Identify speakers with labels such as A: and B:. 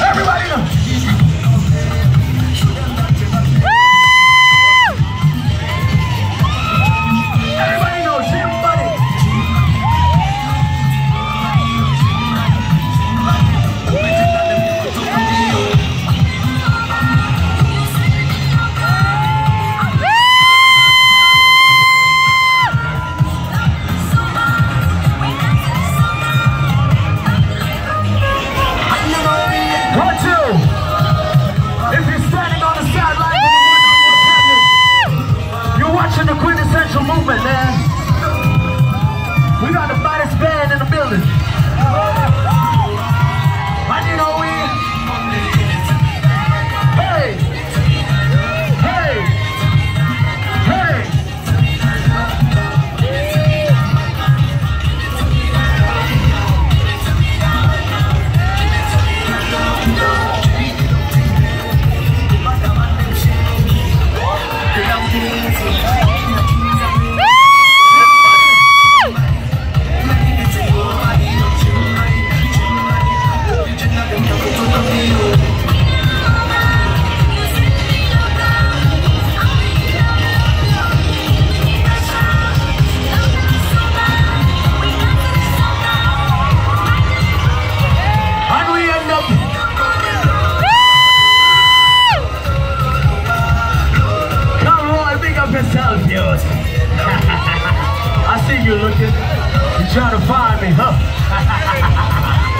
A: Everybody know. watching the quintessential movement, man. I see you looking. You trying to find me, huh?